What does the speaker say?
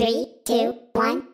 Three, two, one.